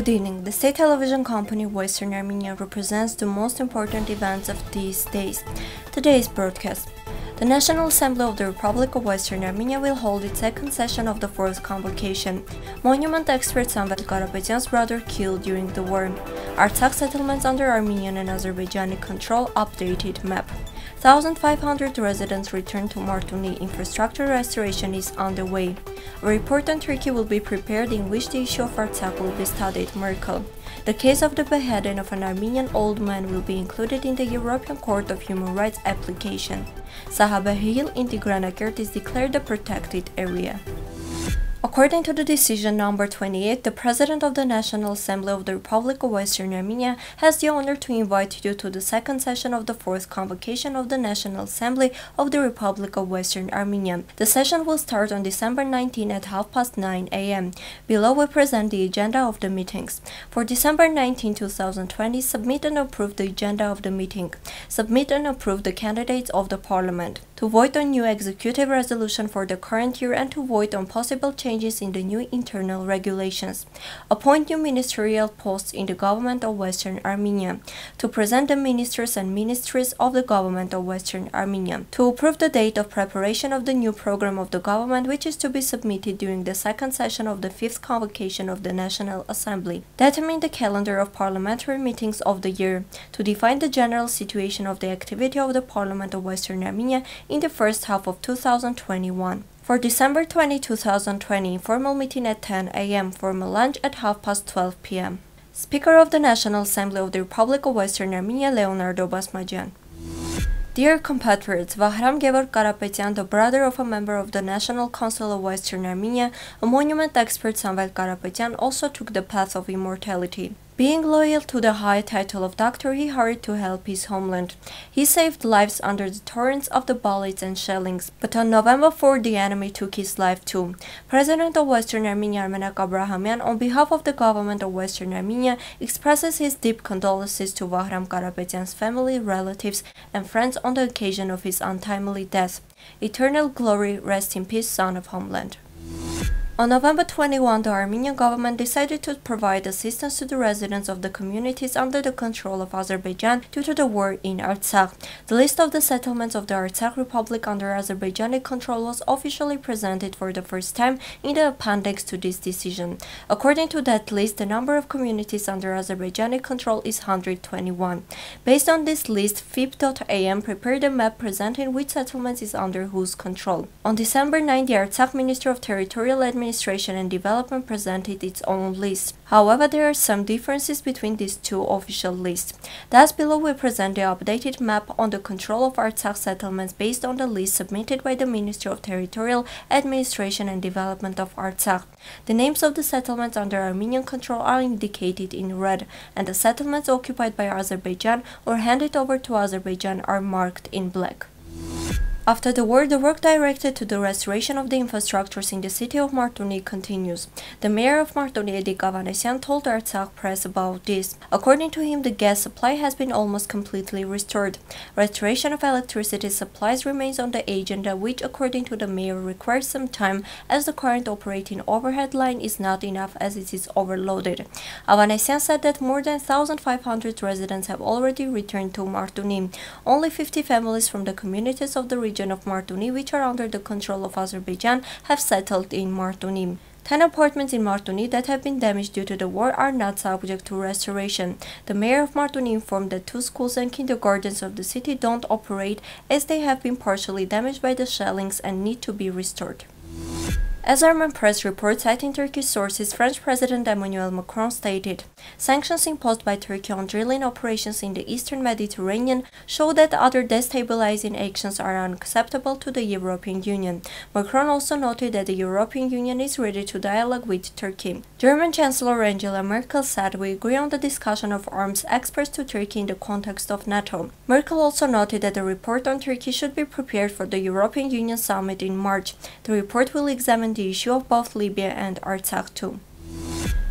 Good evening. The state television company Western Armenia represents the most important events of these days. Today's broadcast. The National Assembly of the Republic of Western Armenia will hold its second session of the fourth convocation. Monument expert Samvel Karapetyan's brother killed during the war. Artsakh settlements under Armenian and Azerbaijani control updated map. 1,500 residents returned to Martuni. Infrastructure restoration is underway. A report on Turkey will be prepared in which the issue of Artsakh will be studied. Merkel. The case of the beheading of an Armenian old man will be included in the European Court of Human Rights application. Sahabe Hill in Tigranakert is declared a protected area. According to the decision number 28, the President of the National Assembly of the Republic of Western Armenia has the honor to invite you to the second session of the fourth convocation of the National Assembly of the Republic of Western Armenia. The session will start on December 19 at half past 9 a.m. Below we present the agenda of the meetings. For December 19, 2020, submit and approve the agenda of the meeting. Submit and approve the candidates of the Parliament to vote on new executive resolution for the current year and to vote on possible changes in the new internal regulations. Appoint new ministerial posts in the government of Western Armenia. To present the ministers and ministries of the government of Western Armenia. To approve the date of preparation of the new program of the government which is to be submitted during the second session of the fifth convocation of the National Assembly. Determine the calendar of parliamentary meetings of the year. To define the general situation of the activity of the Parliament of Western Armenia in the first half of 2021. For December 20, 2020, formal meeting at 10 a.m., formal lunch at half past 12 p.m. Speaker of the National Assembly of the Republic of Western Armenia, Leonardo Basmadjian. Dear compatriots, Vahram Gevorg Karapetyan, the brother of a member of the National Council of Western Armenia, a monument expert Samvel Karapetyan, also took the path of immortality. Being loyal to the high title of doctor, he hurried to help his homeland. He saved lives under the torrents of the bullets and shellings, but on November 4, the enemy took his life too. President of Western Armenia Armenak Abrahamian, on behalf of the government of Western Armenia, expresses his deep condolences to Vahram Karapetyan's family, relatives, and friends on the occasion of his untimely death. Eternal glory, rest in peace, son of homeland. On November 21, the Armenian government decided to provide assistance to the residents of the communities under the control of Azerbaijan due to the war in Artsakh. The list of the settlements of the Artsakh Republic under Azerbaijani control was officially presented for the first time in the appendix to this decision. According to that list, the number of communities under Azerbaijani control is 121. Based on this list, FIP.am prepared a map presenting which settlements is under whose control. On December 9, the Artsakh Minister of Territorial Administration Administration and Development presented its own list. However, there are some differences between these two official lists. Thus, below we present the updated map on the control of Artsakh settlements based on the list submitted by the Ministry of Territorial Administration and Development of Artsakh. The names of the settlements under Armenian control are indicated in red, and the settlements occupied by Azerbaijan or handed over to Azerbaijan are marked in black. After the war, the work directed to the restoration of the infrastructures in the city of Martuni continues. The mayor of Martuni, Edik Avanesian, told Artsakhpress about this. According to him, the gas supply has been almost completely restored. Restoration of electricity supplies remains on the agenda, which, according to the mayor, requires some time as the current operating overhead line is not enough as it is overloaded. Avanesian said that more than 1,500 residents have already returned to Martuni. Only 50 families from the communities of the region of Martuni, which are under the control of Azerbaijan, have settled in Martuni. Ten apartments in Martuni that have been damaged due to the war are not subject to restoration. The mayor of Martuni informed that two schools and kindergartens of the city don't operate as they have been partially damaged by the shellings and need to be restored. As Armenpress reports, citing Turkish sources, French President Emmanuel Macron stated, Sanctions imposed by Turkey on drilling operations in the eastern Mediterranean show that other destabilizing actions are unacceptable to the European Union. Macron also noted that the European Union is ready to dialogue with Turkey. German Chancellor Angela Merkel said, We agree on the discussion of arms exports to Turkey in the context of NATO. Merkel also noted that a report on Turkey should be prepared for the European Union summit in March. The report will examine the issue of both Libya and Artsakh too.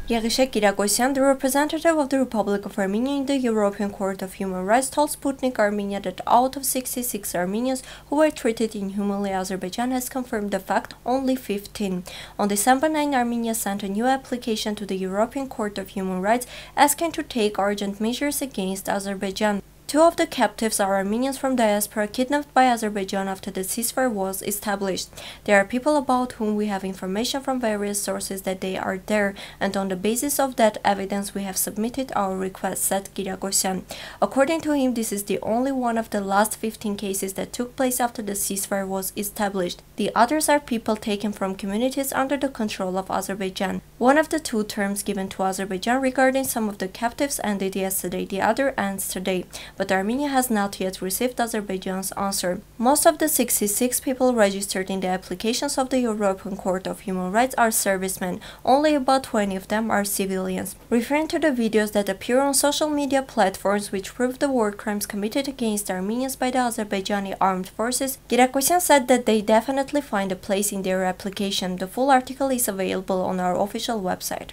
Yeghishe Kirakosyan, the representative of the Republic of Armenia in the European Court of Human Rights, told Sputnik Armenia that out of 66 Armenians who were treated inhumanly, Azerbaijan has confirmed the fact only 15. On December 9, Armenia sent a new application to the European Court of Human Rights asking to take urgent measures against Azerbaijan. Two of the captives are Armenians from diaspora kidnapped by Azerbaijan after the ceasefire was established. There are people about whom we have information from various sources that they are there, and on the basis of that evidence we have submitted our request, said Kirakosyan. According to him, this is the only one of the last 15 cases that took place after the ceasefire was established. The others are people taken from communities under the control of Azerbaijan. One of the two terms given to Azerbaijan regarding some of the captives ended yesterday, the other ends today but Armenia has not yet received Azerbaijan's answer. Most of the 66 people registered in the applications of the European Court of Human Rights are servicemen, only about 20 of them are civilians. Referring to the videos that appear on social media platforms which prove the war crimes committed against Armenians by the Azerbaijani armed forces, Kirakosyan said that they definitely find a place in their application. The full article is available on our official website.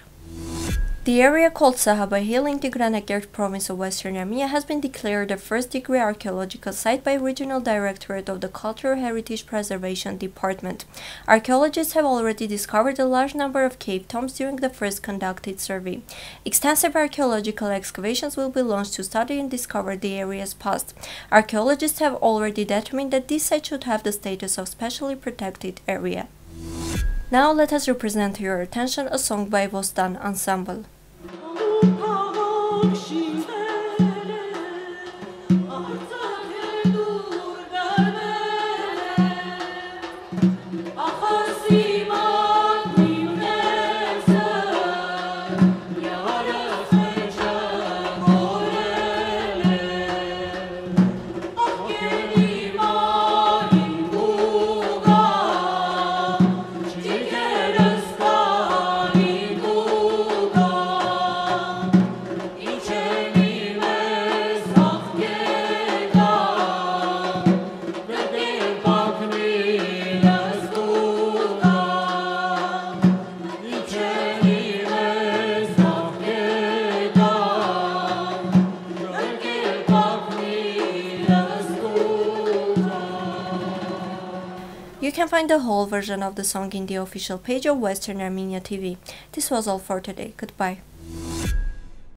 The area called Sahabe Hill in Tigranakert province of Western Armenia has been declared a first-degree archaeological site by Regional Directorate of the Cultural Heritage Preservation Department. Archaeologists have already discovered a large number of cave tombs during the first conducted survey. Extensive archaeological excavations will be launched to study and discover the area's past. Archaeologists have already determined that this site should have the status of specially protected area. Now let us represent to your attention a song by Vostan Ensemble. Can find the whole version of the song in the official page of Western Armenia TV. This was all for today. Goodbye.